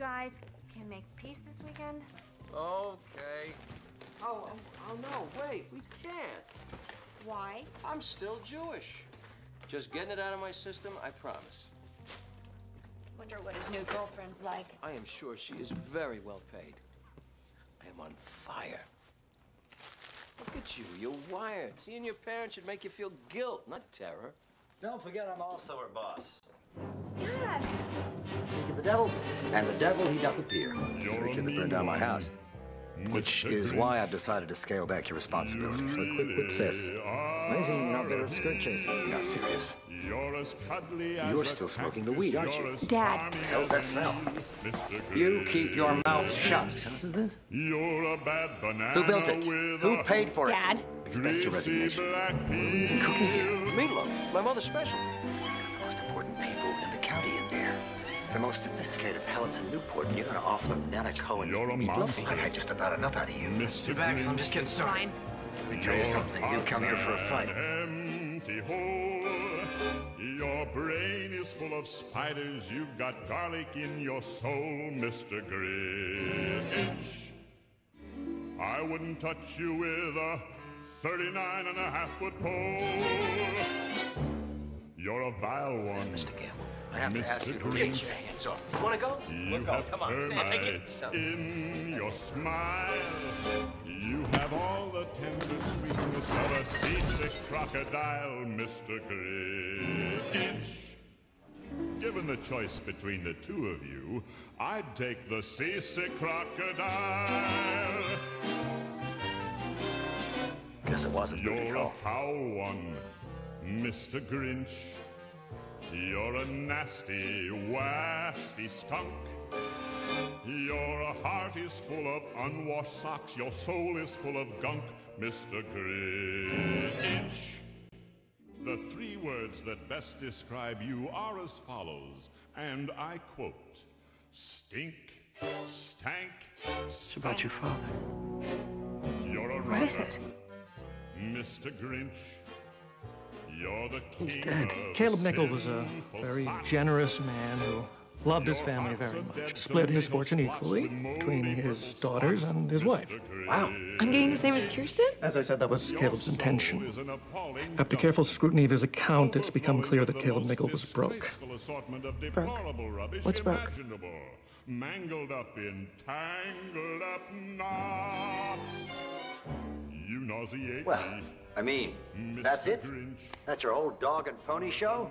guys can make peace this weekend? Okay. Oh, oh, oh no, wait, we can't. Why? I'm still Jewish. Just getting it out of my system, I promise. Wonder what his new girlfriend's like. I am sure she is very well paid. I am on fire. Look at you, you're wired. Seeing your parents should make you feel guilt, not terror. Don't forget I'm also her boss. Dad! Speak of the devil, and the devil he doth appear. You're The kid that burned down my house. Which is why I've decided to scale back your responsibilities. So a quick wit Seth. Amazing you're not better at skirt chasing. Not serious. You're as cuddly as You're still smoking the weed, aren't you? Dad. charming How's that smell? You keep your mouth shut. Whose house is this? You're a bad banana Who built it? Who paid for it? Dad. Expect your greasy resignation. black cooking here? Meatloaf, my mother's specialty. The most important people The most sophisticated palates in Newport, and you're gonna offer them Nana Cohen's You're a meatloaf? monster. I've had just about enough out of you. Mr. Back, I'm Green. just getting started. Fine. Let me tell you something. You come here for a fight. Empty hole. Your brain is full of spiders. You've got garlic in your soul, Mr. Grinch. I wouldn't touch you with a 39 and a half foot pole. You're a vile one. Mr. Gamble, I have to ask you to Mr. leave. Grinch. Hands off. You wanna go? You go. have Come on, Sam, take it. in your smile. You have all the tender sweetness of a seasick crocodile, Mr. Grinch. Given the choice between the two of you, I'd take the seasick crocodile. Guess it wasn't You're a foul one, Mr. Grinch. You're a nasty, wasty skunk. Your heart is full of unwashed socks. Your soul is full of gunk, Mr. Grinch. The three words that best describe you are as follows, and I quote Stink, stank, It's about your father. You're a What is runner, it? Mr. Grinch. You're the king He's dead. Caleb Nichol was a very generous man who loved his family very much. Split his fortune equally between his daughters and his wife. Wow. I'm getting the same as Kirsten? As I said, that was Caleb's intention. is an appalling After careful scrutiny of his account, it's become clear that Caleb most Nichol was broke. disgraceful assortment of Broke? What's broke? Mangled up in tangled up knots. You nauseate Well, me, I mean, Mr. that's it? Grinch. That's your whole dog and pony show?